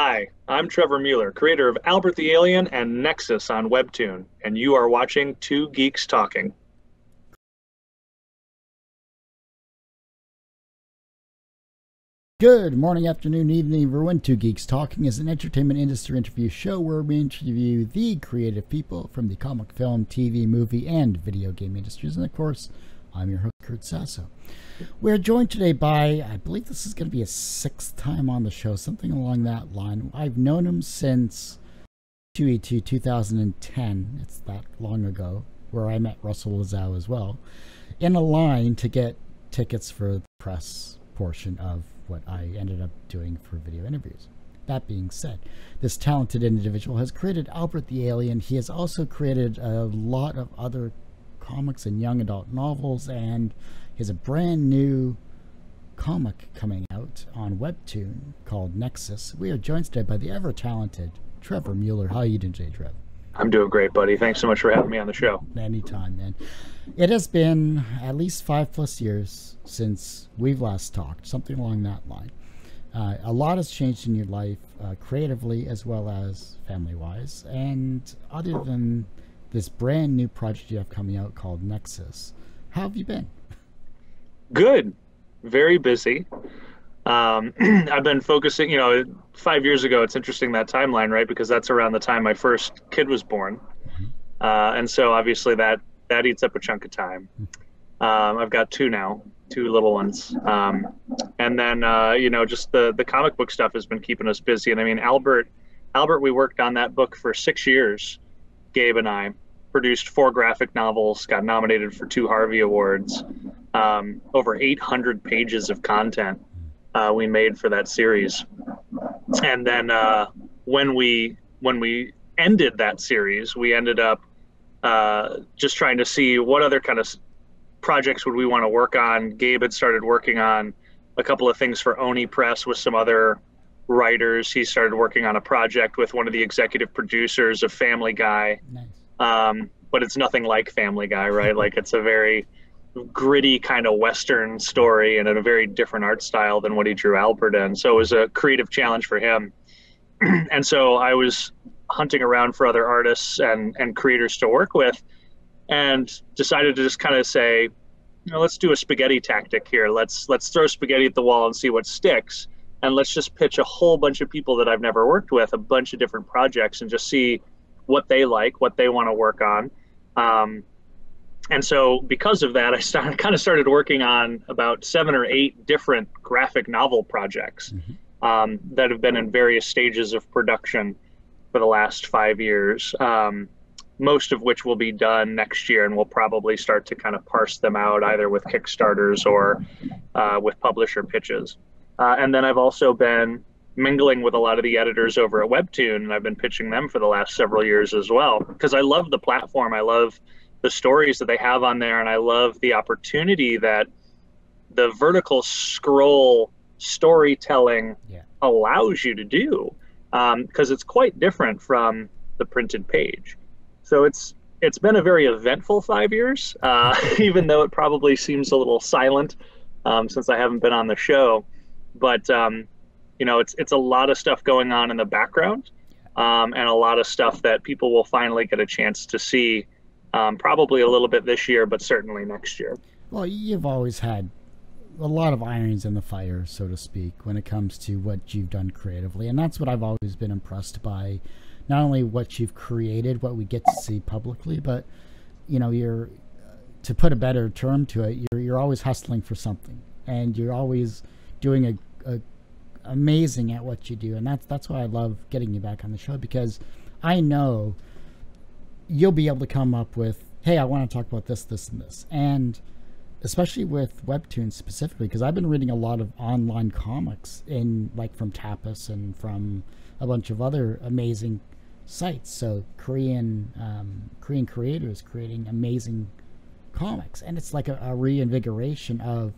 Hi, I'm Trevor Mueller, creator of Albert the Alien and Nexus on Webtoon, and you are watching Two Geeks Talking. Good morning, afternoon, evening, everyone. Two Geeks Talking is an entertainment industry interview show where we interview the creative people from the comic, film, TV, movie, and video game industries. And of course, I'm your host, Kurt Sasso. We're joined today by, I believe this is going to be a sixth time on the show, something along that line. I've known him since C2E2 2010. It's that long ago, where I met Russell Lissau as well, in a line to get tickets for the press portion of what I ended up doing for video interviews. That being said, this talented individual has created Albert the Alien. He has also created a lot of other comics and young adult novels, and he has a brand new comic coming out on Webtoon called Nexus. We are joined today by the ever talented Trevor Mueller. How are you doing today, Trev? I'm doing great, buddy. Thanks so much for having me on the show. Anytime, man. It has been at least five plus years since we've last talked, something along that line. Uh, a lot has changed in your life, uh, creatively as well as family wise. And other than this brand new project you have coming out called Nexus, how have you been? Good. Very busy. Um, I've been focusing, you know, five years ago, it's interesting that timeline, right? Because that's around the time my first kid was born. Uh, and so obviously that, that eats up a chunk of time. Um, I've got two now, two little ones. Um, and then, uh, you know, just the, the comic book stuff has been keeping us busy. And I mean, Albert, Albert, we worked on that book for six years, Gabe and I produced four graphic novels, got nominated for two Harvey Awards, um, over 800 pages of content uh, we made for that series. And then uh, when we when we ended that series, we ended up uh, just trying to see what other kind of projects would we want to work on. Gabe had started working on a couple of things for Oni Press with some other writers. He started working on a project with one of the executive producers of Family Guy. Nice. Um, but it's nothing like Family Guy, right? like it's a very gritty kind of Western story and in a very different art style than what he drew Albert in. So it was a creative challenge for him. and so I was hunting around for other artists and, and creators to work with and decided to just kind of say, you know, let's do a spaghetti tactic here. Let's let's throw spaghetti at the wall and see what sticks. And let's just pitch a whole bunch of people that I've never worked with, a bunch of different projects and just see what they like, what they want to work on. Um, and so because of that, I started, kind of started working on about seven or eight different graphic novel projects mm-hmm. um, that have been in various stages of production for the last five years. Um, most of which will be done next year, and we'll probably start to kind of parse them out either with Kickstarters or uh, with publisher pitches. Uh, and then I've also been mingling with a lot of the editors over at Webtoon, and I've been pitching them for the last several years as well because I love the platform. I love the stories that they have on there, and I love the opportunity that the vertical scroll storytelling yeah. allows you to do because um, it's quite different from the printed page. So it's it's been a very eventful five years, uh, even though it probably seems a little silent um, since I haven't been on the show. But um, you know, it's it's a lot of stuff going on in the background, um, and a lot of stuff that people will finally get a chance to see um, probably a little bit this year, but certainly next year. Well, you've always had a lot of irons in the fire, so to speak, when it comes to what you've done creatively. And that's what I've always been impressed by. Not only what you've created, what we get to see publicly, but, you know, you're, to put a better term to it, you're, you're always hustling for something. And you're always doing a, a amazing at what you do. And that's, that's why I love getting you back on the show because I know – you'll be able to come up with, hey, I want to talk about this, this, and this. And especially with webtoons specifically, because I've been reading a lot of online comics in like from Tapas and from a bunch of other amazing sites. So Korean um, Korean creators creating amazing comics, and it's like a, a reinvigoration of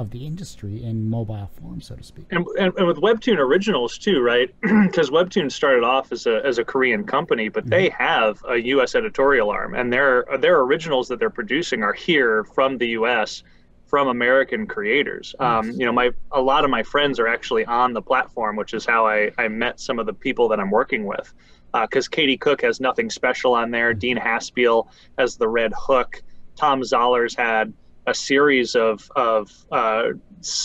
of the industry in mobile form, so to speak. And, and, and with Webtoon Originals too, right? Because Webtoon started off as a, as a Korean company, but mm-hmm. they have a U.S. editorial arm, and their their originals that they're producing are here from the U.S. from American creators. Um, you know, my a lot of my friends are actually on the platform, which is how I, I met some of the people that I'm working with. Because uh, Katie Cook has nothing special on there. Dean Haspiel has the Red Hook. Tom Zoller's had a series of of uh,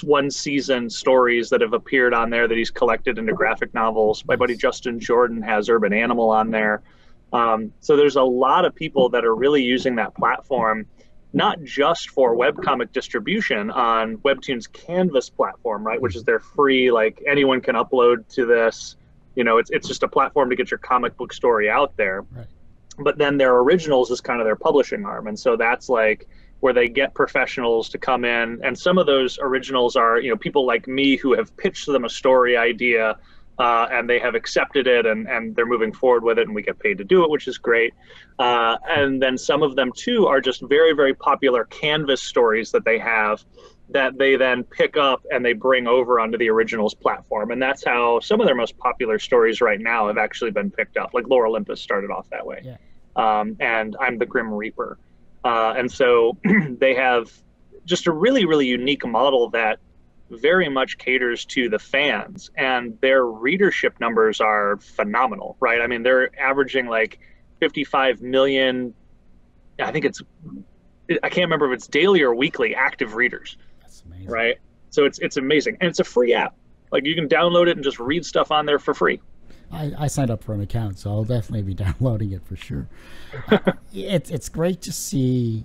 one season stories that have appeared on there that he's collected into graphic novels. My buddy Justin Jordan has Urban Animal on there. Um, so there's a lot of people that are really using that platform not just for webcomic distribution on Webtoon's Canvas platform, right, which is their free, like anyone can upload to this. You know, it's it's just a platform to get your comic book story out there. Right. But then their originals is kind of their publishing arm, and so that's like where they get professionals to come in, and some of those originals are you know people like me who have pitched them a story idea uh, and they have accepted it and, and they're moving forward with it and we get paid to do it which is great. Uh, and then some of them too are just very very popular canvas stories that they have that they then pick up and they bring over onto the originals platform. And that's how some of their most popular stories right now have actually been picked up. Like Lore Olympus started off that way. Yeah. um, and i'm the grim reaper uh, and so they have just a really really unique model that very much caters to the fans and their readership numbers are phenomenal right? I mean they're averaging like 55 million i think it's i can't remember if it's daily or weekly active readers That's amazing. right? So it's it's amazing. And it's a free app. Like you can download it and just read stuff on there for free I, I signed up for an account so i'll definitely be downloading it for sure uh, it's it's great to see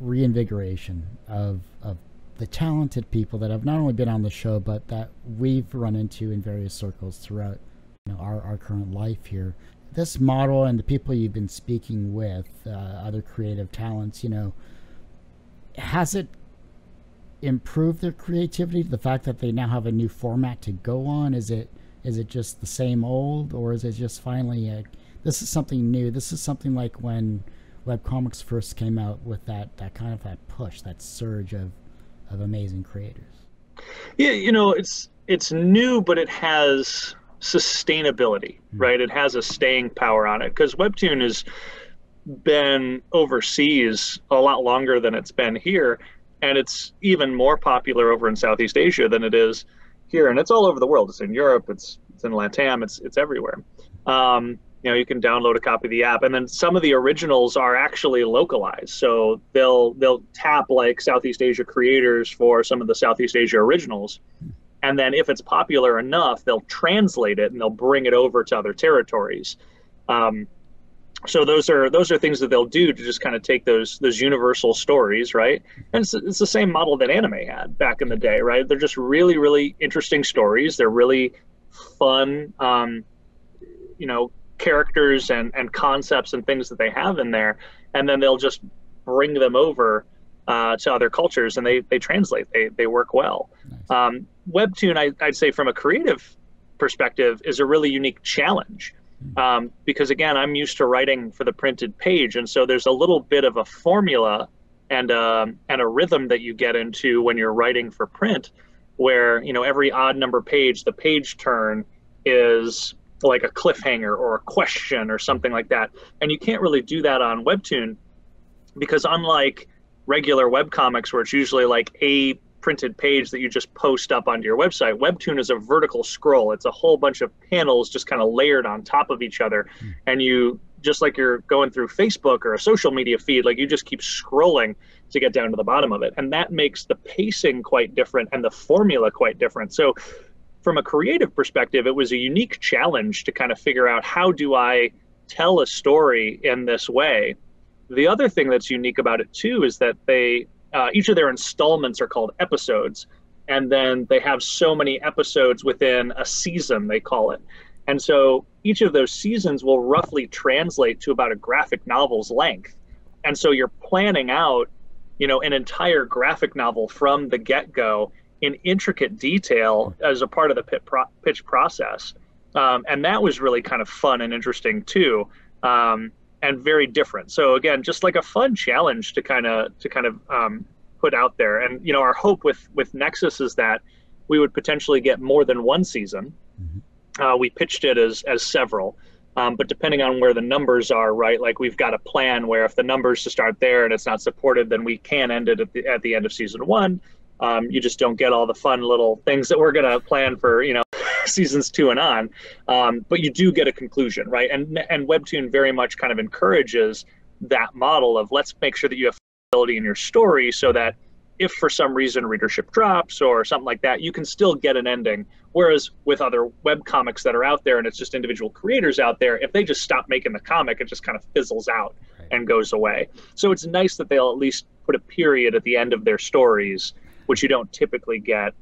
reinvigoration of of the talented people that have not only been on the show, but that we've run into in various circles throughout you know, our, our current life here. This model and the people you've been speaking with, uh, other creative talents, you know, has it improved their creativity? The fact that they now have a new format to go on, is it is it just the same old, or is it just finally a, this is something new? This is something like when webcomics first came out with that that kind of that push, that surge of of amazing creators. Yeah, you know, it's it's new, but it has sustainability, mm-hmm. right? It has a staying power on it because Webtoon has been overseas a lot longer than it's been here, and it's even more popular over in Southeast Asia than it is here, and it's all over the world. It's in Europe, it's it's in Latam, it's it's everywhere. Um, you know you can download a copy of the app and then some of the originals are actually localized so they'll they'll tap like southeast asia creators for some of the southeast asia originals and then if it's popular enough they'll translate it and they'll bring it over to other territories um, so those are those are things that they'll do to just kind of take those those universal stories right and it's, it's the same model that anime had back in the day right they're just really really interesting stories they're really fun um, you know characters and, and concepts and things that they have in there, and then they'll just bring them over uh, to other cultures and they, they translate, they, they work well. Nice. Um, Webtoon, I, I'd say from a creative perspective, is a really unique challenge. Um, because again, I'm used to writing for the printed page, and so there's a little bit of a formula and uh, and a rhythm that you get into when you're writing for print, where you know every odd number page, the page turn is like a cliffhanger or a question or something like that. And you can't really do that on Webtoon because unlike regular web comics where it's usually like a printed page that you just post up onto your website, Webtoon is a vertical scroll. It's a whole bunch of panels just kind of layered on top of each other. Mm. And you just like you're going through Facebook or a social media feed, like you just keep scrolling to get down to the bottom of it. And that makes the pacing quite different and the formula quite different. So from a creative perspective, it was a unique challenge to kind of figure out how do I tell a story in this way. The other thing that's unique about it too is that they uh, each of their installments are called episodes, and then they have so many episodes within a season they call it, and so each of those seasons will roughly translate to about a graphic novel's length, and so you're planning out, you know, an entire graphic novel from the get go in intricate detail as a part of the pro- pitch process. Um, and that was really kind of fun and interesting too, um, and very different. So again, just like a fun challenge to kind of to kind of um, put out there. And you know, our hope with with Nexus is that we would potentially get more than one season. Mm-hmm. Uh, we pitched it as as several. Um, but depending on where the numbers are, right? Like we've got a plan where if the numbers just aren't there and it's not supported, then we can end it at the, at the end of season one. Um, you just don't get all the fun little things that we're going to plan for, you know, seasons two and on. Um, but you do get a conclusion, right? And and Webtoon very much kind of encourages that model of let's make sure that you have flexibility in your story so that if for some reason readership drops or something like that, you can still get an ending. Whereas with other web comics that are out there and it's just individual creators out there, if they just stop making the comic, it just kind of fizzles out right. and goes away. So it's nice that they'll at least put a period at the end of their stories, which you don't typically get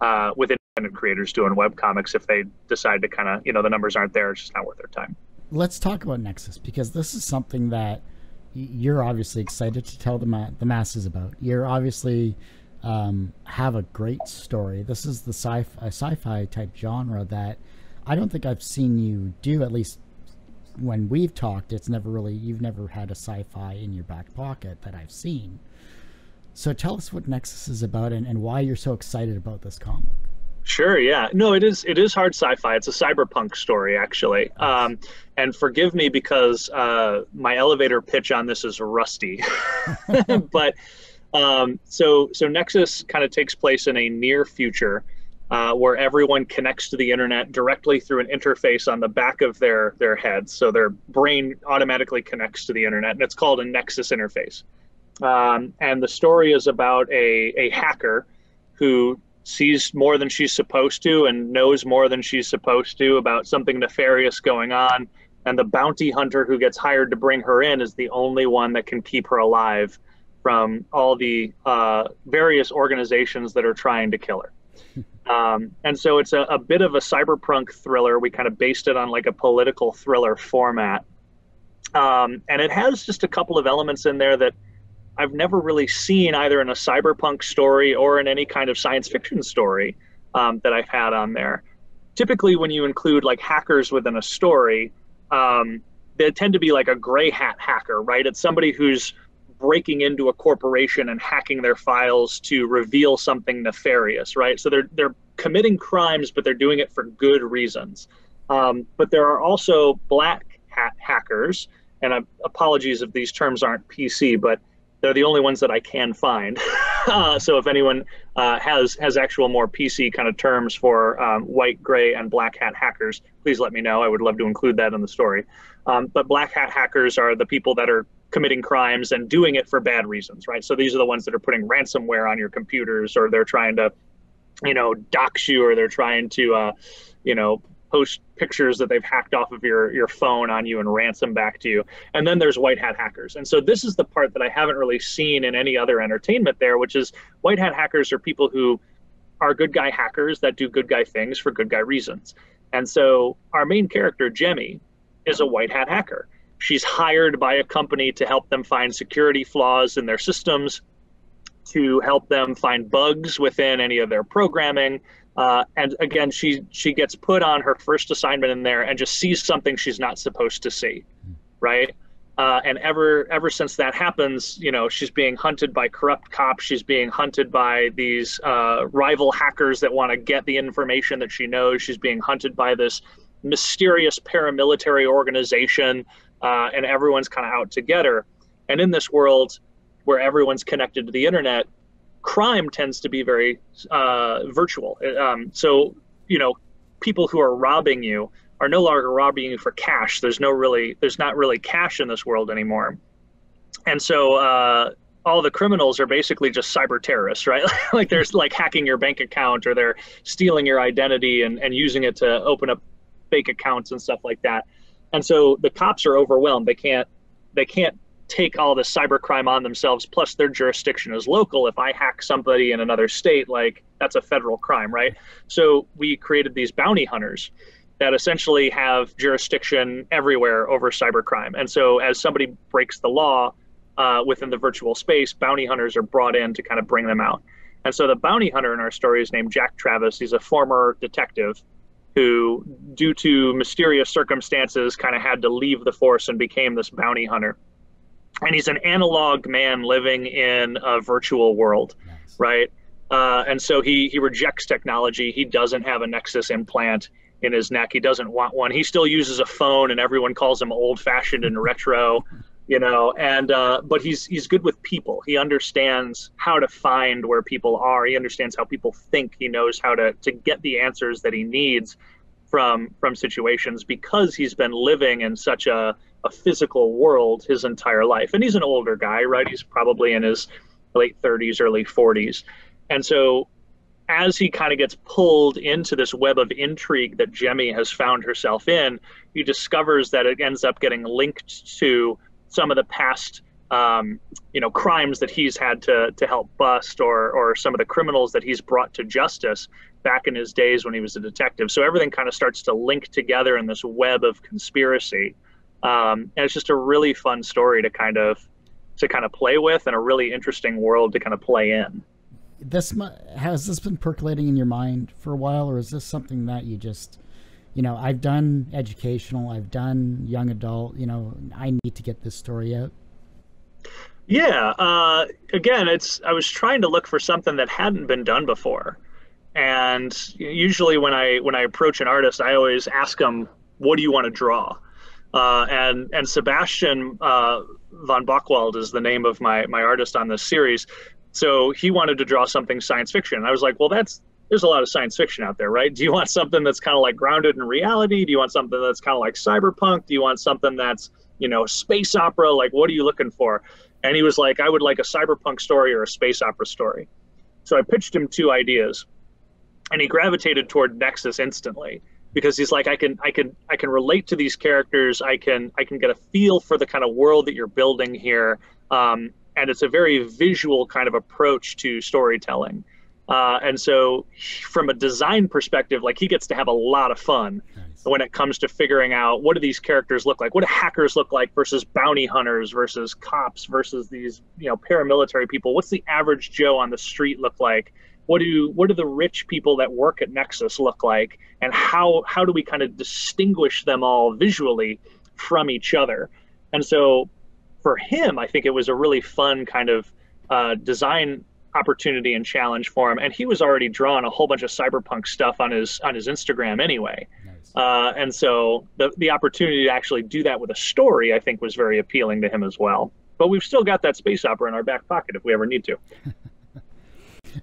uh, with independent creators doing web comics if they decide to kind of, you know, the numbers aren't there, it's just not worth their time. Let's talk about Nexus because this is something that you're obviously excited to tell the ma- the masses about. You're obviously um, have a great story. This is the sci sci-fi type genre that I don't think I've seen you do. At least when we've talked, it's never really you've never had a sci-fi in your back pocket that I've seen. So tell us what Nexus is about and, and why you're so excited about this comic. Sure. Yeah. No, it is. It is hard sci-fi. It's a cyberpunk story, actually. Um, and forgive me because uh, my elevator pitch on this is rusty. but um, so so Nexus kind of takes place in a near future. Uh, where everyone connects to the internet directly through an interface on the back of their their head. so their brain automatically connects to the internet, and it's called a Nexus interface. Um, and the story is about a a hacker who sees more than she's supposed to and knows more than she's supposed to about something nefarious going on. And the bounty hunter who gets hired to bring her in is the only one that can keep her alive from all the uh, various organizations that are trying to kill her. Um, and so it's a, a, bit of a cyberpunk thriller. We kind of based it on like a political thriller format. Um, and it has just a couple of elements in there that I've never really seen either in a cyberpunk story or in any kind of science fiction story um, that I've had on there. Typically, when you include like hackers within a story, um, they tend to be like a gray hat hacker, right? It's somebody who's breaking into a corporation and hacking their files to reveal something nefarious, right? So they're they're committing crimes, but they're doing it for good reasons. Um, but there are also black hat hackers, and uh, apologies if these terms aren't PC, but they're the only ones that I can find. uh, so if anyone uh, has has actual more PC kind of terms for um, white, gray, and black hat hackers, please let me know. I would love to include that in the story. Um, but black hat hackers are the people that are committing crimes and doing it for bad reasons, right? So these are the ones that are putting ransomware on your computers, or they're trying to, you know, dox you, or they're trying to, uh, you know, post pictures that they've hacked off of your your phone on you and ransom back to you. And then there's white hat hackers. And so this is the part that I haven't really seen in any other entertainment there, which is white hat hackers are people who are good guy hackers that do good guy things for good guy reasons. And so our main character, Jemmy, is a white hat hacker. She's hired by a company to help them find security flaws in their systems, to help them find bugs within any of their programming, uh, and again, she she gets put on her first assignment in there and just sees something she's not supposed to see, right? Uh, and ever ever since that happens, you know, she's being hunted by corrupt cops. She's being hunted by these uh, rival hackers that want to get the information that she knows. She's being hunted by this mysterious paramilitary organization, uh, and everyone's kind of out to get her. And in this world, where everyone's connected to the internet, crime tends to be very uh, virtual. Um, so, you know, people who are robbing you are no longer robbing you for cash. There's no really, there's not really cash in this world anymore. And so, uh, all the criminals are basically just cyber terrorists, right? like they're like hacking your bank account or they're stealing your identity and, and using it to open up fake accounts and stuff like that. And so the cops are overwhelmed. They can't they can't take all the cybercrime on themselves plus their jurisdiction is local. If i hack somebody in another state like that's a federal crime right? So we created these bounty hunters that essentially have jurisdiction everywhere over cybercrime. And so as somebody breaks the law uh, within the virtual space bounty hunters are brought in to kind of bring them out. And so the bounty hunter in our story is named jack travis. He's a former detective who due to mysterious circumstances kind of had to leave the force and became this bounty hunter and he's an analog man living in a virtual world, nice. right? Uh, and so he he rejects technology. He doesn't have a Nexus implant. in his neck. He doesn't want one. He still uses a phone, and everyone calls him old fashioned and retro you know and uh, but he's he's good with people he understands how to find where people are he understands how people think he knows how to to get the answers that he needs from from situations because he's been living in such a, a physical world his entire life. And he's an older guy right? He's probably in his late 30s early 40s and so as he kind of gets pulled into this web of intrigue that Jemmy has found herself in, he discovers that it ends up getting linked to some of the past um, you know crimes that he's had to to help bust or or some of the criminals that he's brought to justice back in his days when he was a detective. So everything kind of starts to link together in this web of conspiracy um, and it's just a really fun story to kind of to kind of play with and a really interesting world to kind of play in this has this been percolating in your mind for a while or is this something that you just you know, I've done educational, I've done young adult, you know, I need to get this story out. Yeah, uh, again, it's I was trying to look for something that hadn't been done before, and usually when I when I approach an artist, I always ask them, "What do you want to draw?" Uh, and and Sebastian uh, von Bockwald is the name of my my artist on this series. So he wanted to draw something science fiction. I was like, well, that's there's a lot of science fiction out there, right? Do you want something that's kind of like grounded in reality? Do you want something that's kind of like cyberpunk? Do you want something that's, you know, space opera? Like, what are you looking for? And he was like, I would like a cyberpunk story or a space opera story. So I pitched him two ideas, and he gravitated toward Nexus instantly because he's like, I can, I can, I can relate to these characters. I can, I can get a feel for the kind of world that you're building here, um, and it's a very visual kind of approach to storytelling. Uh, and so, from a design perspective, like he gets to have a lot of fun nice. when it comes to figuring out what do these characters look like, what do hackers look like versus bounty hunters versus cops versus these you know paramilitary people. What's the average Joe on the street look like? What do what do the rich people that work at Nexus look like, and how how do we kind of distinguish them all visually from each other? And so, for him, I think it was a really fun kind of uh, design opportunity and challenge for him. And he was already drawing a whole bunch of cyberpunk stuff on his on his Instagram anyway. Nice. Uh, and so the the opportunity to actually do that with a story, I think, was very appealing to him as well. But we've still got that space opera in our back pocket if we ever need to.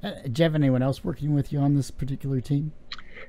do you have anyone else working with you on this particular team?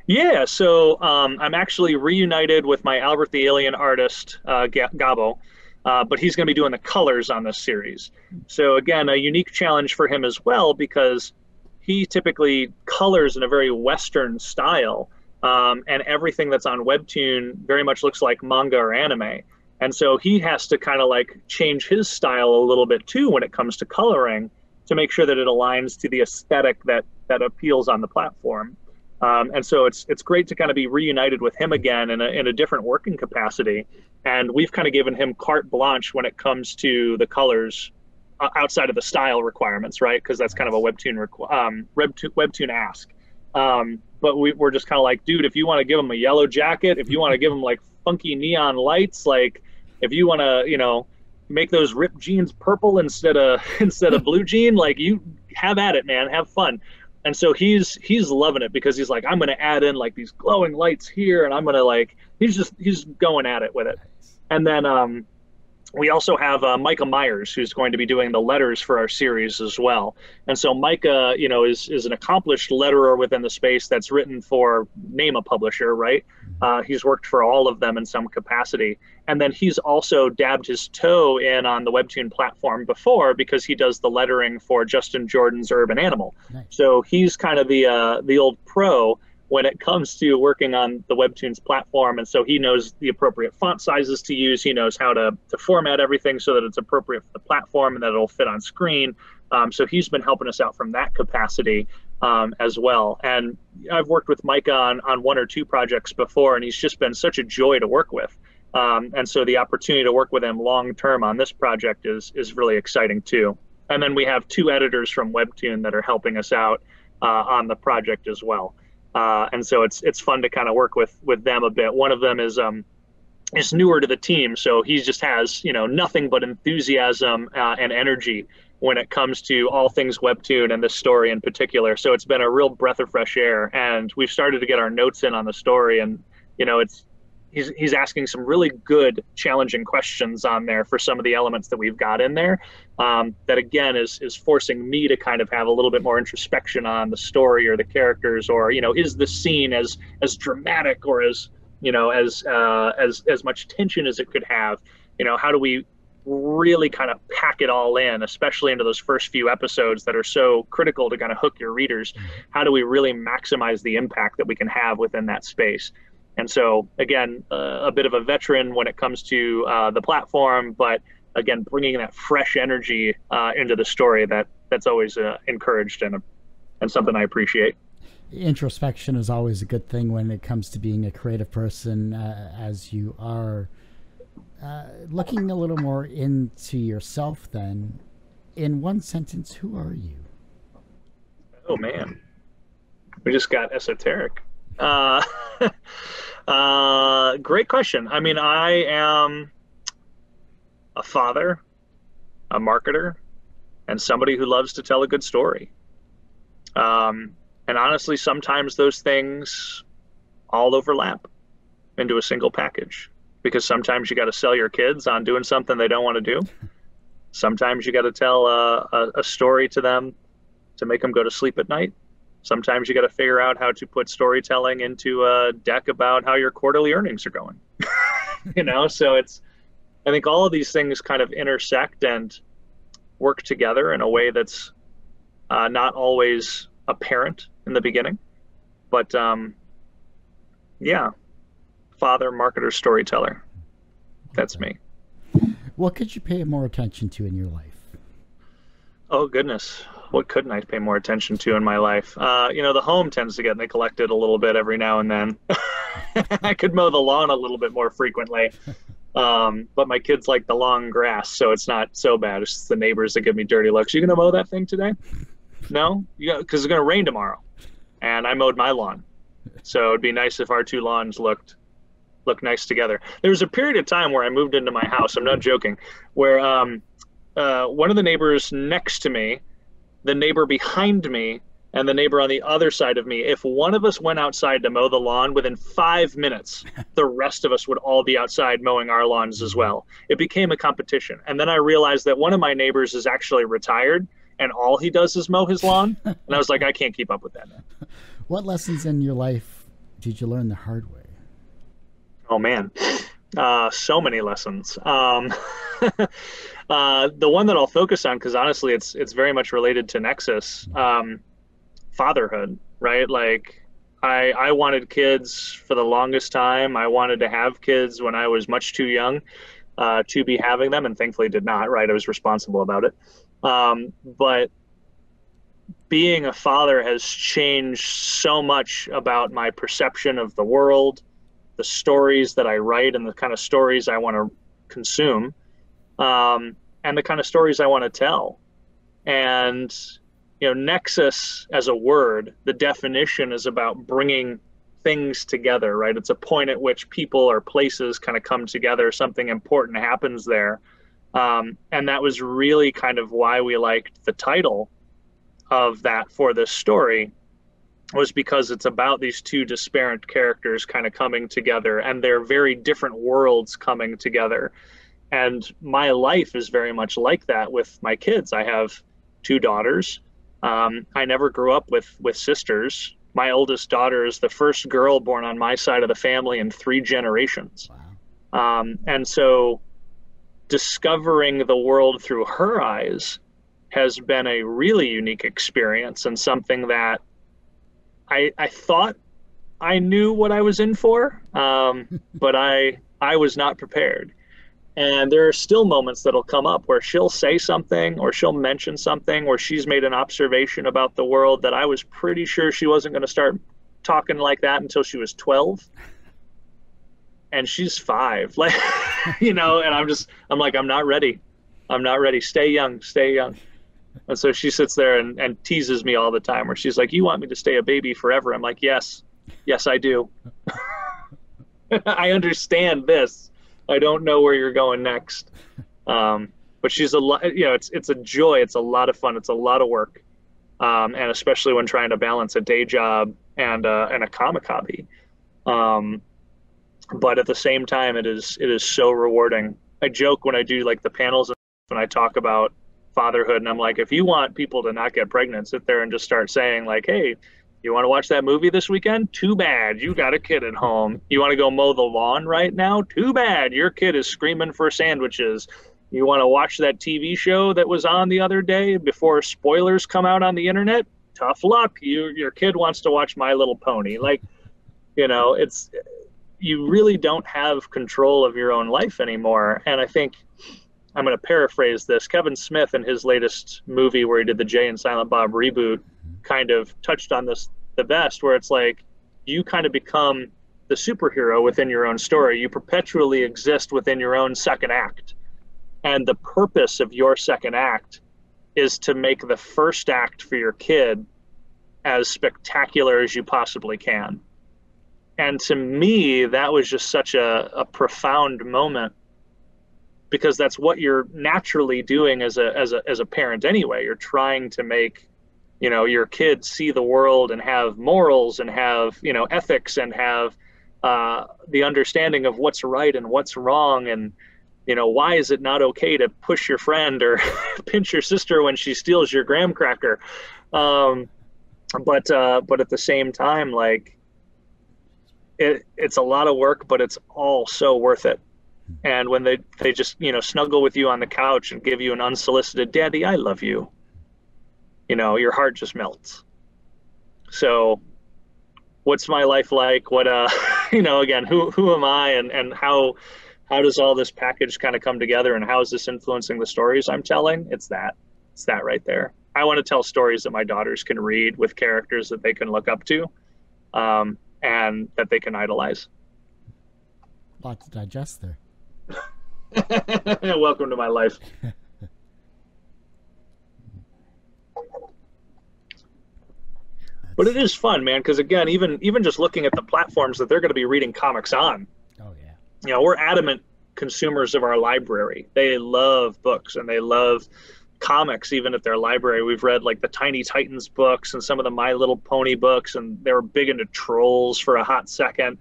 Yeah, so um, I'm actually reunited with my Albert the Alien artist, uh, Gabo uh, but he's going to be doing the colors on this series. So again, a unique challenge for him as well because he typically colors in a very Western style, um, and everything that's on Webtoon very much looks like manga or anime. And so he has to kind of like change his style a little bit too when it comes to coloring to make sure that it aligns to the aesthetic that that appeals on the platform. Um, and so it's it's great to kind of be reunited with him again in a, in a different working capacity. And we've kind of given him carte blanche when it comes to the colors uh, outside of the style requirements, right? Because that's kind of a webtoon requ- um, webtoon, webtoon ask. Um, but we, we're just kind of like, dude, if you want to give him a yellow jacket, if you want to give him like funky neon lights, like if you want to, you know, make those ripped jeans purple instead of instead of blue jean, like you have at it, man, have fun and so he's he's loving it because he's like i'm to add in like these glowing lights here and i'm to like he's just he's going at it with it and then um we also have uh, Micah Myers, who's going to be doing the letters for our series as well. And so Micah, you know, is is an accomplished letterer within the space that's written for name a publisher, right? Uh, he's worked for all of them in some capacity, and then he's also dabbed his toe in on the Webtoon platform before because he does the lettering for Justin Jordan's Urban Animal. Nice. So he's kind of the uh, the old pro when it comes to working on the Webtoons platform. And so he knows the appropriate font sizes to use. He knows how to, to format everything so that it's appropriate for the platform and that it'll fit on screen. Um, so he's been helping us out from that capacity um, as well. And I've worked with Micah on, on one or two projects before, and he's just been such a joy to work with. Um, and so the opportunity to work with him long term on this project is is really exciting too. And then we have two editors from Webtoon that are helping us out uh, on the project as well. Uh, and so it's it's fun to kind of work with with them a bit. One of them is um is newer to the team, so he just has you know nothing but enthusiasm uh, and energy when it comes to all things webtoon and this story in particular. So it's been a real breath of fresh air, and we've started to get our notes in on the story, and you know, it's he's he's asking some really good, challenging questions on there for some of the elements that we've got in there. Um, that again is is forcing me to kind of have a little bit more introspection on the story or the characters, or you know, is the scene as as dramatic or as you know as uh, as as much tension as it could have? You know, how do we really kind of pack it all in, especially into those first few episodes that are so critical to kind of hook your readers. Mm-hmm. How do we really maximize the impact that we can have within that space? And so, again, uh, a bit of a veteran when it comes to uh, the platform, but again, bringing that fresh energy uh, into the story that that's always uh, encouraged and and something I appreciate. Introspection is always a good thing when it comes to being a creative person, uh, as you are. Uh, looking a little more into yourself, then, in one sentence, who are you? Oh man, we just got esoteric. Uh, uh, great question. I mean, I am a father, a marketer, and somebody who loves to tell a good story. Um, and honestly, sometimes those things all overlap into a single package because sometimes you got to sell your kids on doing something they don't want to do. Sometimes you got to tell a, a, a story to them to make them go to sleep at night. Sometimes you got to figure out how to put storytelling into a deck about how your quarterly earnings are going. You know so it's i think all of these things kind of intersect and work together in a way that's uh, not always apparent in the beginning. But um, yeah father marketer storyteller that's me what could you pay more attention to in your life oh goodness what couldn't I pay more attention to in my life? Uh, you know, the home tends to get neglected a little bit every now and then. I could mow the lawn a little bit more frequently. Um, but my kids like the long grass, so it's not so bad. It's just the neighbors that give me dirty looks. You gonna mow that thing today? No, you because it's gonna rain tomorrow, and I mowed my lawn. So it'd be nice if our two lawns looked looked nice together. There was a period of time where I moved into my house. I'm not joking, where um, uh, one of the neighbors next to me the neighbor behind me and the neighbor on the other side of me, if one of us went outside to mow the lawn within five minutes, the rest of us would all be outside mowing our lawns as well. It became a competition. And then I realized that one of my neighbors is actually retired and all he does is mow his lawn. And I was like, I can't keep up with that. Now. What lessons in your life did you learn the hard way? Oh, man. Uh, so many lessons. Um, Uh, the one that I'll focus on, because honestly, it's it's very much related to Nexus, um, fatherhood, right? Like, I I wanted kids for the longest time. I wanted to have kids when I was much too young uh, to be having them, and thankfully did not. Right, I was responsible about it. Um, but being a father has changed so much about my perception of the world, the stories that I write, and the kind of stories I want to consume um, and the kind of stories I want to tell. And you know, nexus as a word, the definition is about bringing things together, right? It's a point at which people or places kind of come together, something important happens there. Um, and that was really kind of why we liked the title of that for this story was because it's about these two disparate characters kind of coming together and they're very different worlds coming together. And my life is very much like that with my kids. I have two daughters. Um, i never grew up with with sisters. My oldest daughter is the first girl born on my side of the family in three generations. Wow. um, and so discovering the world through her eyes has been a really unique experience and something that i i thought i knew what i was in for um, but i i was not prepared and there are still moments that'll come up where she'll say something or she'll mention something where she's made an observation about the world that I was pretty sure she wasn't going to start talking like that until she was 12. And she's five, like, you know, and I'm just, I'm like, I'm not ready. I'm not ready. Stay young, stay young. And so she sits there and, and teases me all the time where she's like, You want me to stay a baby forever? I'm like, Yes, yes, I do. I understand this I don't know where you're going next. Um, but she's a lot, you know, it's, it's a joy. It's a lot of fun. It's a lot of work. Um, and especially when trying to balance a day job and, uh, and a comic hobby. Um, but at the same time, it is it is so rewarding. I joke when I do like the panels when I talk about fatherhood, and I'm like, if you want people to not get pregnant, sit there and just start saying like, hey. You want to watch that movie this weekend? Too bad. You got a kid at home. You want to go mow the lawn right now? Too bad. Your kid is screaming for sandwiches. You want to watch that TV show that was on the other day before spoilers come out on the internet? Tough luck. You your kid wants to watch My Little Pony. Like, you know, it's you really don't have control of your own life anymore. And I think I'm going to paraphrase this. Kevin Smith in his latest movie where he did the Jay and Silent Bob reboot kind of touched on this the best where it's like you kind of become the superhero within your own story. You perpetually exist within your own second act. And the purpose of your second act is to make the first act for your kid as spectacular as you possibly can and to me that was just such a, a profound moment because that's what you're naturally doing as a as a as a parent anyway. You're trying to make you know your kids see the world and have morals and have you know ethics and have uh, the understanding of what's right and what's wrong. And you know why is it not okay to push your friend or pinch your sister when she steals your graham cracker? Um, but uh, but at the same time like it, it's a lot of work, but it's all so worth it. And when they, they just, you know, snuggle with you on the couch and give you an unsolicited, Daddy, I love you, you know, your heart just melts. So, what's my life like? What, uh, you know, again, who, who am I and, and how, how does all this package kind of come together and how is this influencing the stories I'm telling? It's that. It's that right there. I want to tell stories that my daughters can read with characters that they can look up to. Um, and that they can idolize. A lot to digest there. Welcome to my life. but it is fun, man, because again, even even just looking at the platforms that they're going to be reading comics on. Oh yeah. You know, we're adamant consumers of our library. They love books and they love comics even at their library. We've read like the Tiny Titans books and some of the My Little Pony books, and they were big into trolls for a hot second.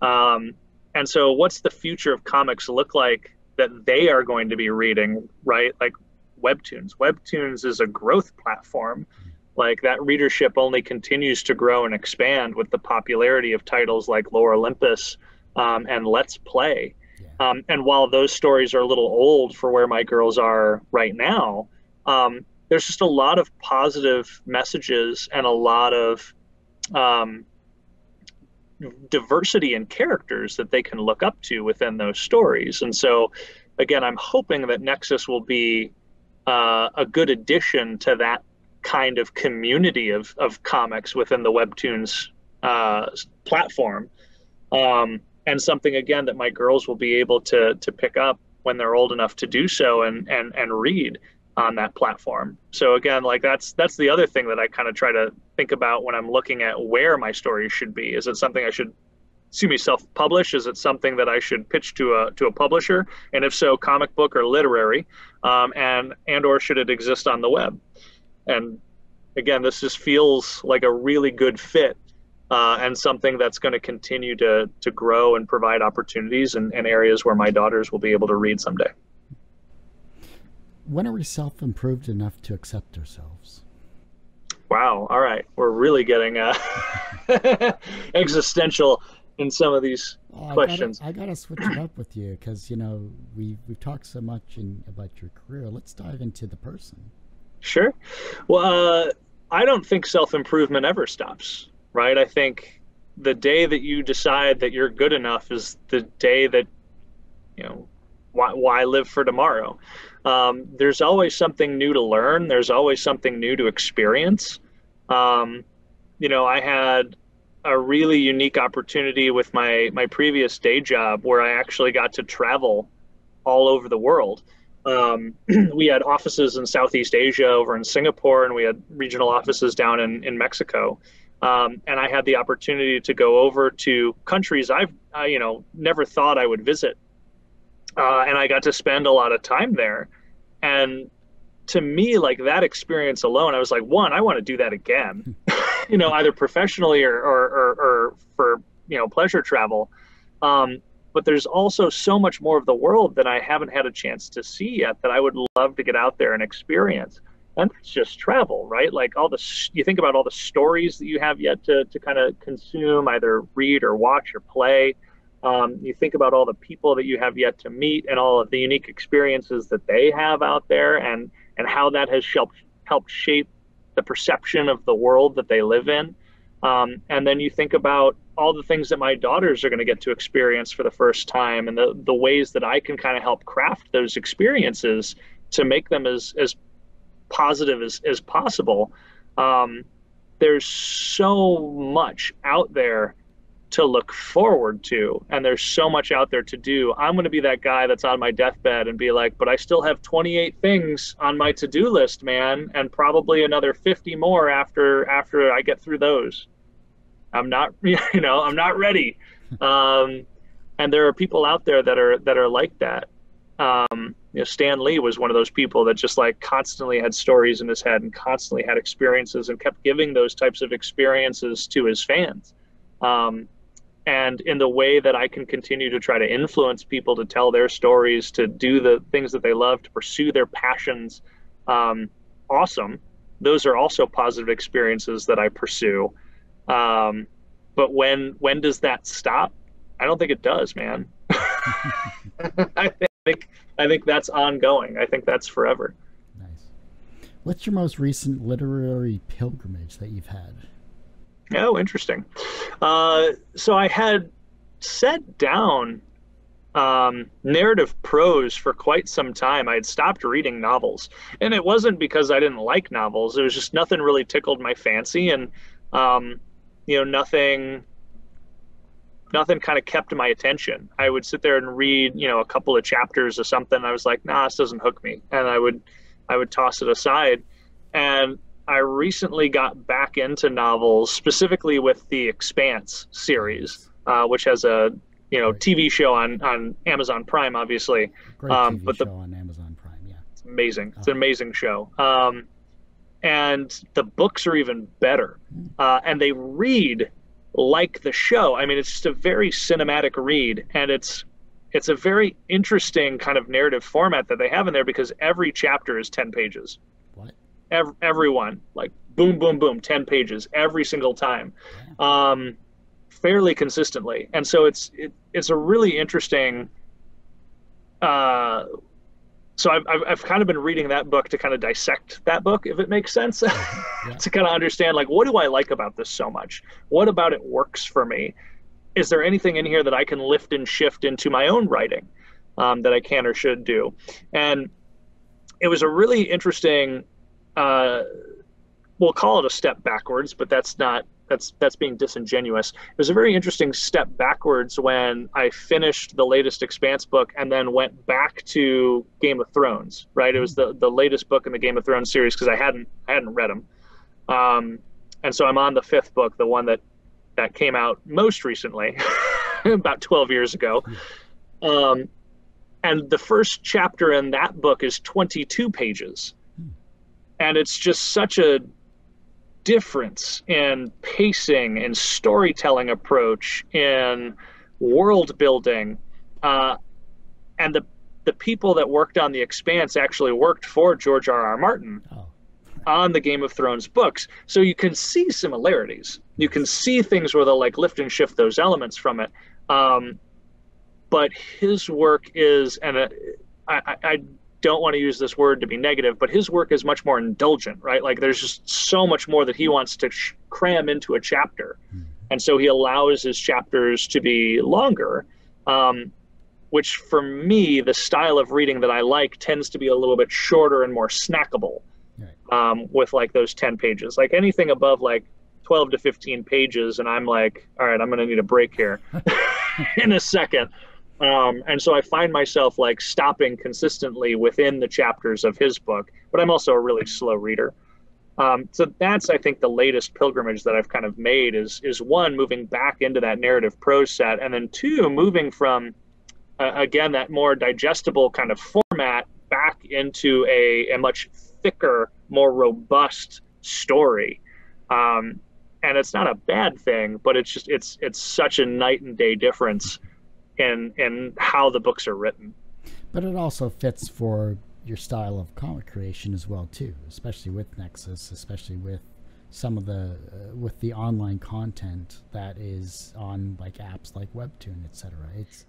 Um, and so, what's the future of comics look like that they are going to be reading, right? Like Webtoons. Webtoons is a growth platform. Like that readership only continues to grow and expand with the popularity of titles like Lore Olympus um, and Let's Play. Um, and while those stories are a little old for where my girls are right now, um, there's just a lot of positive messages and a lot of um, diversity in characters that they can look up to within those stories. And so, again, I'm hoping that Nexus will be uh, a good addition to that kind of community of, of comics within the Webtoons uh, platform. Um, and something again that my girls will be able to to pick up when they're old enough to do so and and and read on that platform. So again, like that's that's the other thing that I kind of try to think about when I'm looking at where my story should be. Is it something I should see me self-publish? Is it something that I should pitch to a to a publisher? And if so, comic book or literary, um, and and or should it exist on the web? And again, this just feels like a really good fit uh, and something that's going to continue to to grow and provide opportunities and areas where my daughters will be able to read someday. When are we self improved enough to accept ourselves? Wow! All right, we're really getting uh, existential in some of these oh, questions. I gotta, I gotta switch it up with you because you know we we've talked so much in, about your career. Let's dive into the person. Sure. Well, uh, I don't think self improvement ever stops right? I think the day that you decide that you're good enough is the day that, you know, why, why live for tomorrow? Um, there's always something new to learn. There's always something new to experience. Um, you know, I had a really unique opportunity with my my previous day job where I actually got to travel all over the world. Um, we had offices in Southeast Asia, over in Singapore, and we had regional offices down in in Mexico. Um, and I had the opportunity to go over to countries I've, uh, you know, never thought I would visit. Uh, and I got to spend a lot of time there. And to me, like that experience alone, I was like, one, I want to do that again, you know, either professionally or, or, or, or, for, you know, pleasure travel. Um, but there's also so much more of the world that I haven't had a chance to see yet that I would love to get out there and experience. And it's just travel, right? Like all the, you think about all the stories that you have yet to, to kind of consume, either read or watch or play. Um, you think about all the people that you have yet to meet and all of the unique experiences that they have out there and, and how that has helped, helped shape the perception of the world that they live in. Um, and then you think about all the things that my daughters are going to get to experience for the first time and the, the ways that I can kind of help craft those experiences to make them as, as positive as, as possible. Um, there's so much out there to look forward to and there's so much out there to do i'm going to be that guy that's on my deathbed and be like but i still have 28 things on my to-do list man and probably another 50 more after after i get through those I'm not, you know, I'm not ready. Um, and there are people out there that are that are like that. Um, you know, Stan Lee was one of those people that just like constantly had stories in his head and constantly had experiences and kept giving those types of experiences to his fans. Um, and in the way that I can continue to try to influence people to tell their stories, to do the things that they love, to pursue their passions, um, awesome. Those are also positive experiences that I pursue. Um, but when when does that stop? I don't think it does, man. I think I think that's ongoing. I think that's forever. Nice. What's your most recent literary pilgrimage that you've had? Oh, interesting. Uh, so I had set down um, narrative prose for quite some time. I had stopped reading novels, and it wasn't because I didn't like novels. It was just nothing really tickled my fancy, and um, you know nothing nothing kind of kept my attention. I would sit there and read, you know, a couple of chapters or something. I was like, nah, this doesn't hook me. And I would I would toss it aside. And I recently got back into novels, specifically with the Expanse series, uh, which has a you know TV show on on Amazon Prime, obviously. Great um, TV but the, show on Amazon Prime, yeah. It's amazing. It's an oh. amazing show. Um, and the books are even better. Uh, and they read like the show. I mean, it's just a very cinematic read, and it's it's a very interesting kind of narrative format that they have in there because every chapter is ten pages. Every, everyone like boom, boom, boom, ten pages every single time, um, fairly consistently, and so it's it, it's a really interesting. Uh, so I've, I've, I've, kind of been reading that book to kind of dissect that book, if it makes sense, yeah. to kind of understand like what do I like about this so much? What about it works for me? Is there anything in here that I can lift and shift into my own writing um, that I can or should do? And it was a really interesting. Uh, we'll call it a step backwards, but that's not that's that's being disingenuous. It was a very interesting step backwards when I finished the latest Expanse book and then went back to Game of Thrones. Right, it was the the latest book in the Game of Thrones series because I hadn't I hadn't read them, um, and so I'm on the fifth book, the one that that came out most recently, about 12 years ago. Um, and the first chapter in that book is 22 pages, and it's just such a difference in pacing and storytelling approach in world building uh, and the the people that worked on the expanse actually worked for george r r. Martin oh. on the game of thrones books. So you can see similarities. You can see things where they'll like lift and shift those elements from it. Um, but his work is and uh, I, I don't want to use this word to be negative, but his work is much more indulgent, right? Like there's just so much more that he wants to sh- cram into a chapter. Mm-hmm. And so he allows his chapters to be longer, um, which for me, the style of reading that I like tends to be a little bit shorter and more snackable um, with like those 10 pages. Like anything above like 12 to 15 pages, and I'm like, all right, I'm going to need a break here in a second. Um, and so I find myself like stopping consistently within the chapters of his book, but I'm also a really slow reader. Um, so that's I think the latest pilgrimage that I've kind of made is is one moving back into that narrative prose set, and then two moving from uh, again that more digestible kind of format back into a, a much thicker, more robust story. Um, and it's not a bad thing, but it's just it's it's such a night and day difference in in how the books are written. But it also fits for your style of comic creation as well too, especially with Nexus, especially with some of the uh, with the online content that is on like apps like Webtoon, etc. It's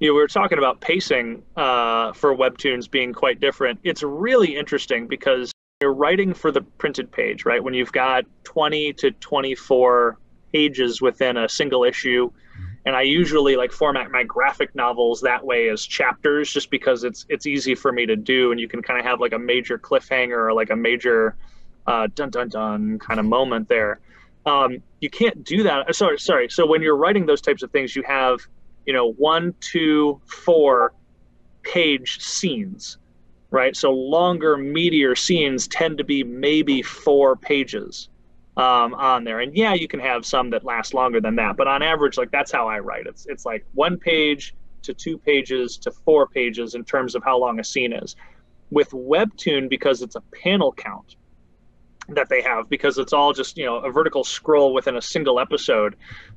you know, we were talking about pacing uh, for webtoons being quite different. It's really interesting because you're writing for the printed page, right? When you've got 20 to 24 pages within a single issue, and I usually like format my graphic novels that way as chapters, just because it's it's easy for me to do, and you can kind of have like a major cliffhanger or like a major uh, dun dun dun kind of moment there. Um, you can't do that. Sorry, sorry. So when you're writing those types of things, you have you know, one, two, four page scenes, right? So longer, meatier scenes tend to be maybe four pages um, on there. And yeah, you can have some that last longer than that, but on average, like that's how I write. It's it's like one page to two pages to four pages in terms of how long a scene is. With Webtoon, because it's a panel count, that they have because it's all just you know a vertical scroll within a single episode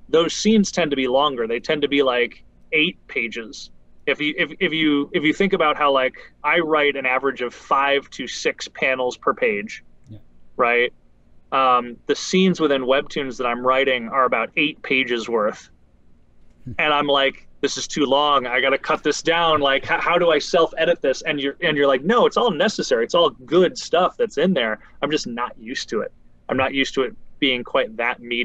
those scenes tend to be longer they tend to be like eight pages if you if, if you if you think about how like i write an average of five to six panels per page yeah. right um, the scenes within webtoons that i'm writing are about eight pages worth hmm. and i'm like this is too long. I got to cut this down. Like, how, how do I self edit this? And you're, and you're like, no, it's all necessary. It's all good stuff that's in there. I'm just not used to it. I'm not used to it being quite that meaty.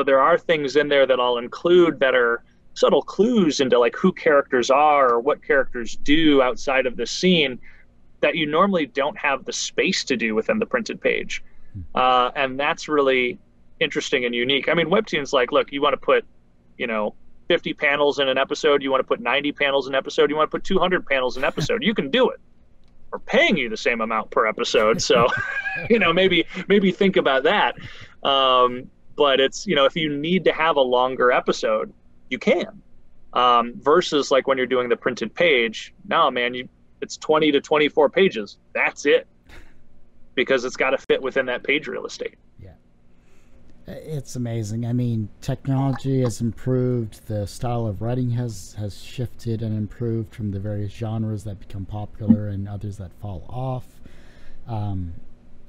So there are things in there that I'll include that are subtle clues into like who characters are or what characters do outside of the scene that you normally don't have the space to do within the printed page. Uh, and that's really interesting and unique. I mean, Webtoon's like, look, you want to put, you know, 50 panels in an episode, you want to put 90 panels in an episode, you want to put 200 panels in an episode, you can do it. We're paying you the same amount per episode, so you know maybe maybe think about that. Um, but it's you know if you need to have a longer episode, you can. Um, versus like when you're doing the printed page, no man, you it's 20 to 24 pages. That's it, because it's got to fit within that page real estate Yeah. it's amazing. I mean, technology has improved. The style of writing has has shifted and improved from the various genres that become popular and others that fall off. Um,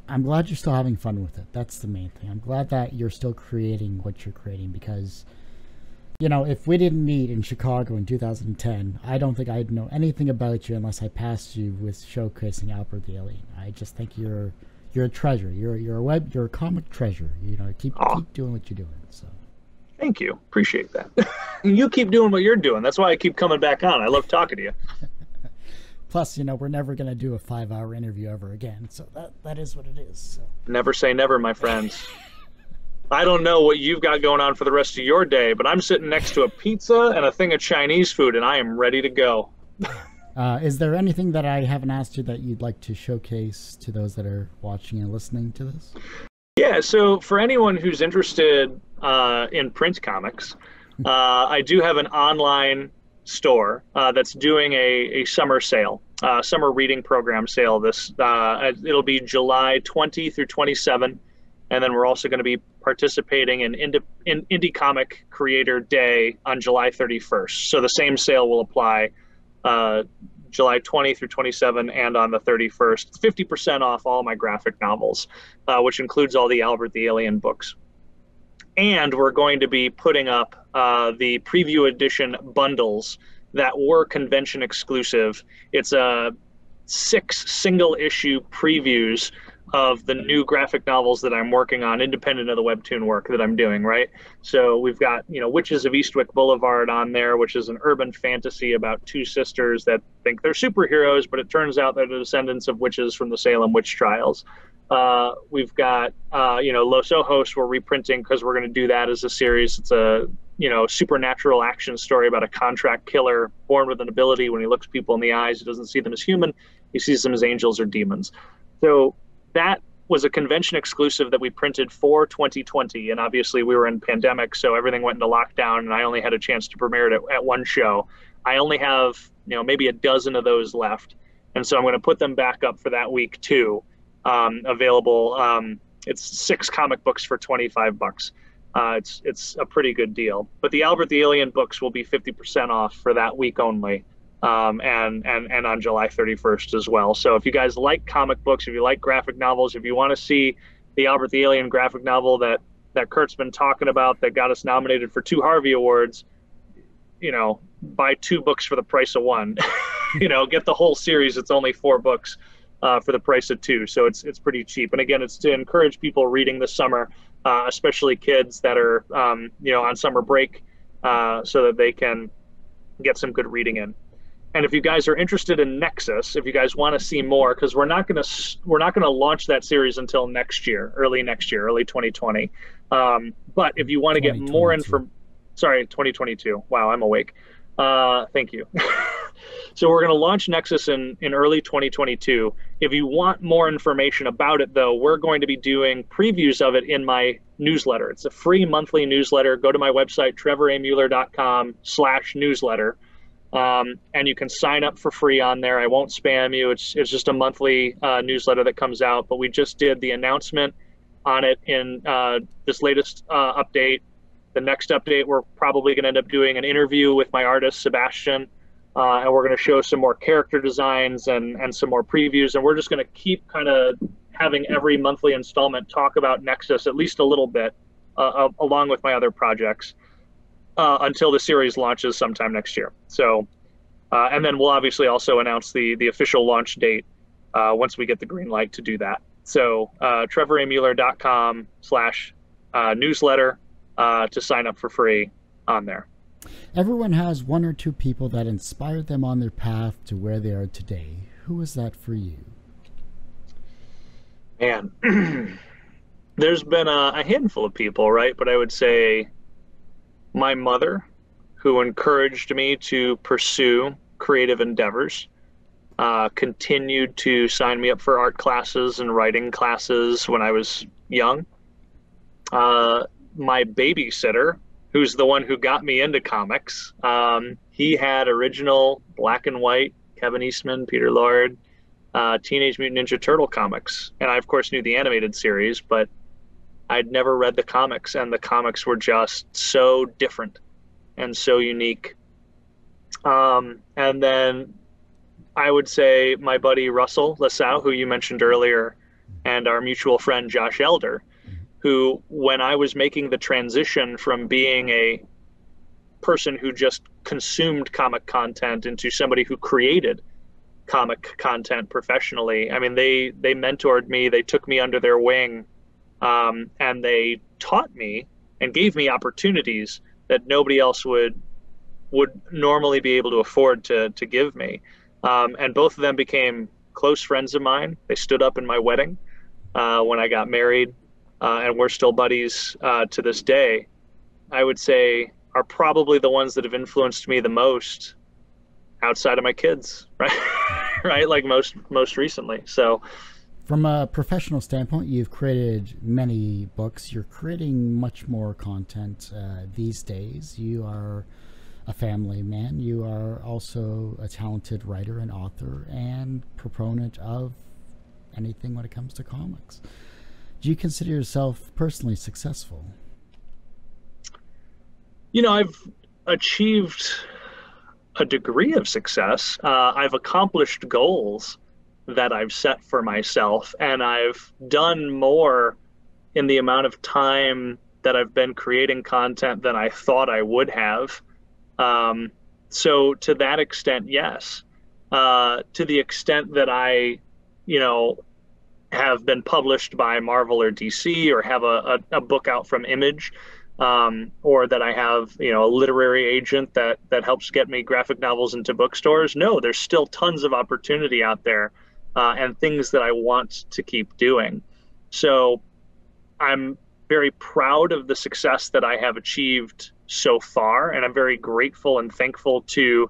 I'm glad you're still having fun with it. That's the main thing. I'm glad that you're still creating what you're creating because, you know, if we didn't meet in Chicago in 2010, I don't think I'd know anything about you unless I passed you with showcasing Albert the Alien. I just think you're you're a treasure. You're you're a web. You're a comic treasure. You know, keep keep doing what you're doing. So. Thank you. Appreciate that. you keep doing what you're doing. That's why I keep coming back on. I love talking to you. Plus, you know, we're never going to do a five-hour interview ever again. So that that is what it is. So. Never say never, my friends. I don't know what you've got going on for the rest of your day, but I'm sitting next to a pizza and a thing of Chinese food, and I am ready to go. Uh, is there anything that I haven't asked you that you'd like to showcase to those that are watching and listening to this? Yeah, so for anyone who's interested uh, in print comics, uh, I do have an online store uh, that's doing a, a summer sale, uh, summer reading program sale. This uh, it'll be July 20 through 27, and then we're also going to be participating in Indie, in Indie Comic Creator Day on July 31st. So the same sale will apply uh, July 20 through 27 and on the 31st. 50% off all my graphic novels, uh, which includes all the Albert the Alien books. And we're going to be putting up uh, the preview edition bundles that were convention exclusive. It's a uh, six single issue previews of the new graphic novels that I'm working on, independent of the webtoon work that I'm doing, right? So we've got, you know, Witches of Eastwick Boulevard on there, which is an urban fantasy about two sisters that think they're superheroes, but it turns out they're the descendants of witches from the Salem witch trials. Uh, we've got, uh, you know, Los Ojos we're reprinting because we're going to do that as a series. It's a, you know, supernatural action story about a contract killer born with an ability. When he looks people in the eyes, he doesn't see them as human. He sees them as angels or demons. So that was a convention exclusive that we printed for 2020 and obviously we were in pandemic so everything went into lockdown and i only had a chance to premiere it at, at one show. I only have you know maybe a dozen of those left and so i'm going to put them back up for that week too um, available. Um, it's six comic books for 25 bucks. Uh, it's it's a pretty good deal. But the Albert the Alien books will be 50% off for that week only, um, and and and on July 31st as well. So if you guys like comic books, if you like graphic novels, if you want to see the Albert the Alien graphic novel that that Kurt's been talking about that got us nominated for two Harvey Awards, you know, buy two books for the price of one. you know, get the whole series. It's only four books uh, for the price of two, so it's it's pretty cheap. And again, it's to encourage people reading this summer, uh, especially kids that are um, you know on summer break, uh, so that they can get some good reading in. And if you guys are interested in Nexus, if you guys want to see more, because we're not going to we're not going to launch that series until next year, early next year, early 2020. Um, but if you want to get more info, sorry, 2022. Wow, I'm awake. Uh, thank you. so we're going to launch Nexus in in early 2022. If you want more information about it, though, we're going to be doing previews of it in my newsletter. It's a free monthly newsletter. Go to my website, trevoramueller.com/newsletter um, and you can sign up for free on there. I won't spam you. It's it's just a monthly uh, newsletter that comes out. But we just did the announcement on it in uh, this latest uh, update. The next update, we're probably going to end up doing an interview with my artist Sebastian, uh, and we're going to show some more character designs and and some more previews. And we're just going to keep kind of having every monthly installment talk about Nexus at least a little bit, uh, along with my other projects uh, until the series launches sometime next year. So, uh, and then we'll obviously also announce the the official launch date uh, once we get the green light to do that. So, uh, trevoramueller.com slash uh, newsletter uh, to sign up for free on there. Everyone has one or two people that inspired them on their path to where they are today. Who was that for you? Man, there's been a, a handful of people, right? But I would say my mother, who encouraged me to pursue creative endeavors, uh, continued to sign me up for art classes and writing classes when I was young. Uh, my babysitter, who's the one who got me into comics, um, he had original black and white Kevin Eastman, Peter Laird, uh, Teenage Mutant Ninja Turtle comics. And I, of course, knew the animated series, but I'd never read the comics, and the comics were just so different and so unique. Um, and then I would say my buddy Russell Lissau, who you mentioned earlier, and our mutual friend Josh Elder, who, when I was making the transition from being a person who just consumed comic content into somebody who created comic content professionally, I mean, they they mentored me, they took me under their wing um, and they taught me and gave me opportunities that nobody else would would normally be able to afford to to give me. Um, and both of them became close friends of mine. They stood up in my wedding uh, when I got married, uh, and we're still buddies uh, to this day. I would say are probably the ones that have influenced me the most outside of my kids, right? right, like most most recently. So from a professional standpoint, you've created many books. You're creating much more content uh, these days. You are a family man. You are also a talented writer and author and proponent of anything when it comes to comics. Do you consider yourself personally successful? You know, I've achieved a degree of success. Uh, I've accomplished goals that I've set for myself. And I've done more in the amount of time that I've been creating content than I thought I would have. Um, so, to that extent, yes. Uh, to the extent that I, you know, have been published by Marvel or DC or have a, a, a book out from Image, um, or that I have, you know, a literary agent that that helps get me graphic novels into bookstores. No, there's still tons of opportunity out there uh, and things that I want to keep doing. So I'm very proud of the success that I have achieved so far, and I'm very grateful and thankful to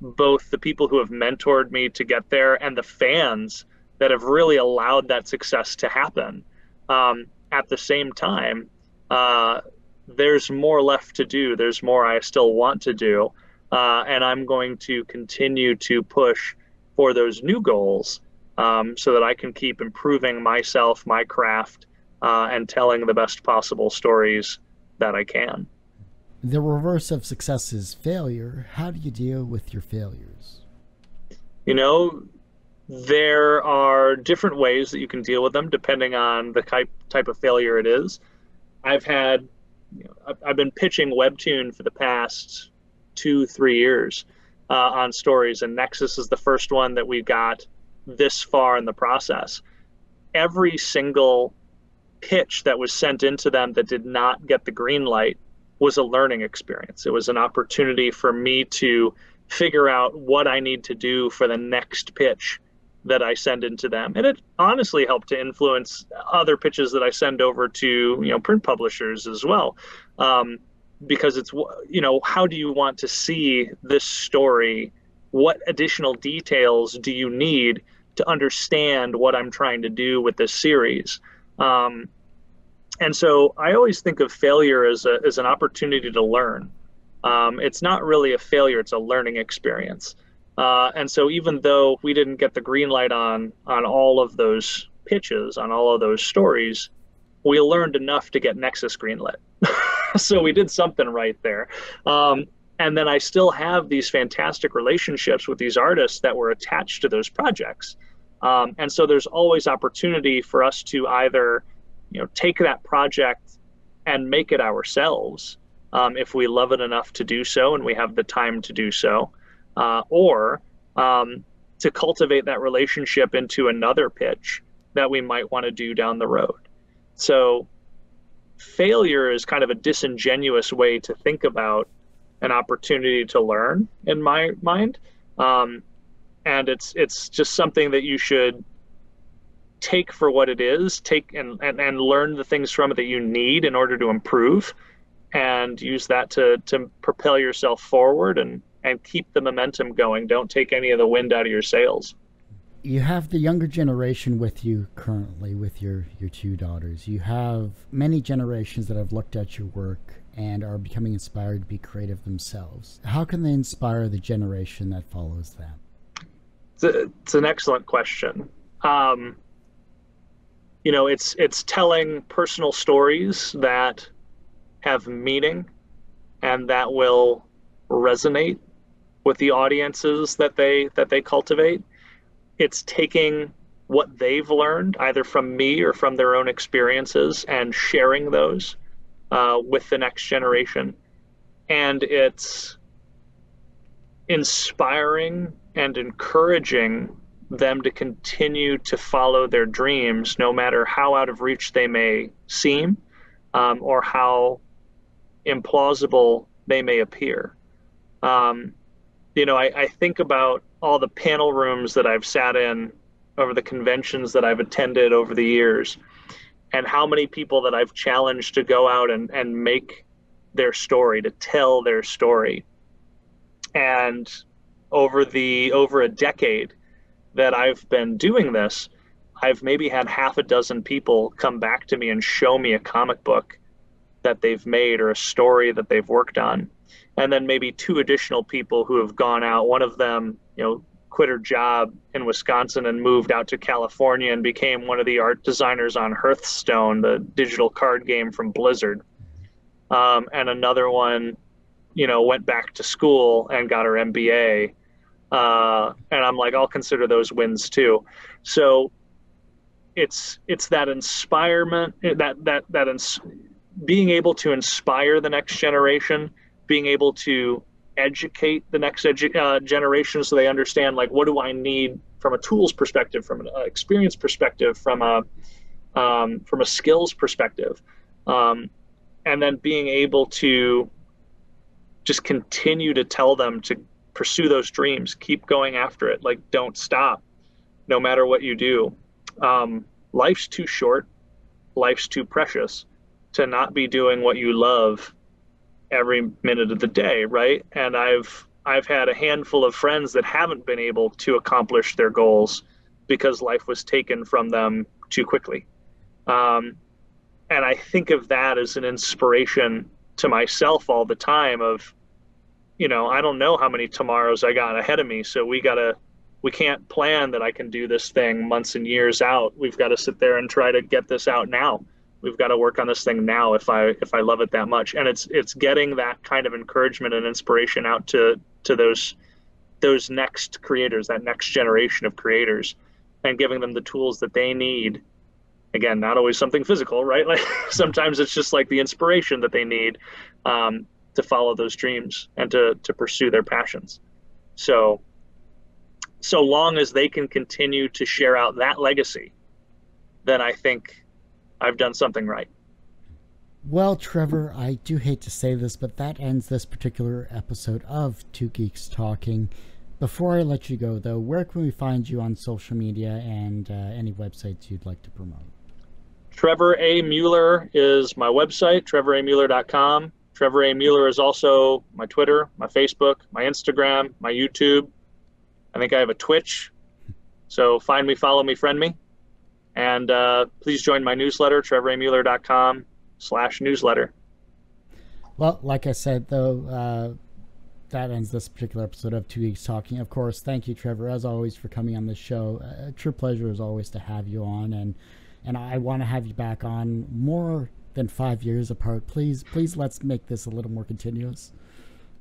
both the people who have mentored me to get there and the fans that have really allowed that success to happen. Um, at the same time, uh, there's more left to do. There's more I still want to do. Uh, and I'm going to continue to push for those new goals um, so that I can keep improving myself, my craft, uh, and telling the best possible stories that I can. The reverse of success is failure. How do you deal with your failures? You know, there are different ways that you can deal with them depending on the type type of failure it is. I've had, you know, I've been pitching Webtoon for the past two, three years uh, on stories, and Nexus is the first one that we got this far in the process. Every single pitch that was sent into them that did not get the green light was a learning experience. It was an opportunity for me to figure out what I need to do for the next pitch that I send into them. And it honestly helped to influence other pitches that I send over to, you know, print publishers as well. Um, because it's, you know, how do you want to see this story? What additional details do you need to understand what I'm trying to do with this series? Um, and so I always think of failure as, a, as an opportunity to learn. Um, it's not really a failure, it's a learning experience. Uh, and so even though we didn't get the green light on on all of those pitches, on all of those stories, we learned enough to get Nexus greenlit. so we did something right there. Um, and then I still have these fantastic relationships with these artists that were attached to those projects. Um, and so there's always opportunity for us to either, you know, take that project and make it ourselves um, if we love it enough to do so and we have the time to do so uh, or um, to cultivate that relationship into another pitch that we might want to do down the road. So, failure is kind of a disingenuous way to think about an opportunity to learn, in my mind. Um, and it's it's just something that you should take for what it is, take and, and, and learn the things from it that you need in order to improve and use that to to propel yourself forward and and keep the momentum going. Don't take any of the wind out of your sails. You have the younger generation with you currently with your, your two daughters. You have many generations that have looked at your work and are becoming inspired to be creative themselves. How can they inspire the generation that follows them? It's, a, it's an excellent question. Um, you know, it's it's telling personal stories that have meaning and that will resonate with the audiences that they that they cultivate. It's taking what they've learned either from me or from their own experiences and sharing those uh, with the next generation. And it's inspiring and encouraging them to continue to follow their dreams, no matter how out of reach they may seem um, or how implausible they may appear. Um, you know, I, I think about all the panel rooms that I've sat in over the conventions that I've attended over the years and how many people that I've challenged to go out and, and make their story, to tell their story. And over the over a decade that I've been doing this, I've maybe had half a dozen people come back to me and show me a comic book that they've made or a story that they've worked on and then maybe two additional people who have gone out. One of them, you know, quit her job in Wisconsin and moved out to California and became one of the art designers on Hearthstone, the digital card game from Blizzard. Um, and another one, you know, went back to school and got her MBA. Uh, and I'm like, I'll consider those wins too. So it's it's that inspirement that that that ins- being able to inspire the next generation being able to educate the next edu- uh, generation so they understand like what do I need from a tools perspective, from an uh, experience perspective, from a um, from a skills perspective, um, and then being able to just continue to tell them to pursue those dreams, keep going after it, like don't stop, no matter what you do. Um, life's too short, life's too precious to not be doing what you love every minute of the day, right? And I've I've had a handful of friends that haven't been able to accomplish their goals because life was taken from them too quickly. Um, and I think of that as an inspiration to myself all the time of, you know, I don't know how many tomorrows I got ahead of me. So we got to, we can't plan that I can do this thing months and years out. We've got to sit there and try to get this out now we've got to work on this thing now if i if i love it that much. And it's it's getting that kind of encouragement and inspiration out to to those those next creators that next generation of creators and giving them the tools that they need. Again not always something physical right? Like sometimes it's just like the inspiration that they need um, to follow those dreams and to to pursue their passions. So so long as they can continue to share out that legacy then i think i've done something right well, Trevor, I do hate to say this, but that ends this particular episode of Two Geeks Talking. Before I let you go, though, where can we find you on social media and uh, any websites you'd like to promote? Trevor A. Mueller is my website, trevoramueller.com. Trevor A. Mueller is also my Twitter, my Facebook, my Instagram, my YouTube. I think I have a Twitch. So find me, follow me, friend me. And uh, please join my newsletter, trevoramueller.com slash newsletter. Well, like I said, though, uh, that ends this particular episode of Two Geeks Talking. Of course, thank you, Trevor, as always, for coming on this show. A true pleasure, as always, to have you on, and and I want to have you back on more than five years apart. Please, please, let's make this a little more continuous.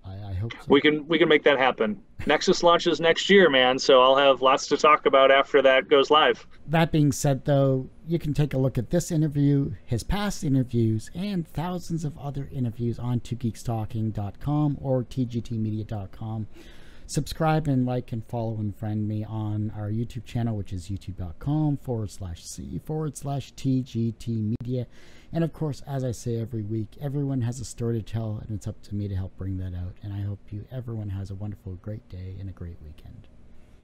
I, I hope so. we can we can make that happen. Nexus launches next year, man. So I'll have lots to talk about after that goes live. That being said, though, you can take a look at this interview, his past interviews, and thousands of other interviews on twogeekstalking.com or tgtmedia.com. Subscribe and like and follow and friend me on our YouTube channel, which is youtube.com forward slash C forward slash TGT Media. And of course, as I say every week, everyone has a story to tell, and it's up to me to help bring that out. And I hope you, everyone, has a wonderful, great day and a great weekend.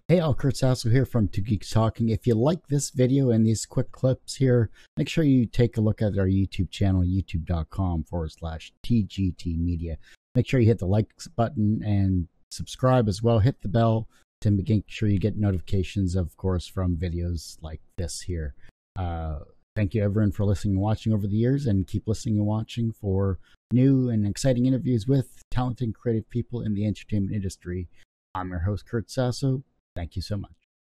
Hey, all, Kurt Sasso here from Two Geeks Talking. If you like this video and these quick clips here, make sure you take a look at our YouTube channel, youtube.com forward slash TGT Media. Make sure you hit the likes button and subscribe as well. Hit the bell to make sure you get notifications, of course, from videos like this here. Uh, thank you, everyone, for listening and watching over the years, and keep listening and watching for new and exciting interviews with talented, and creative people in the entertainment industry. I'm your host, Kurt Sasso. Thank you so much.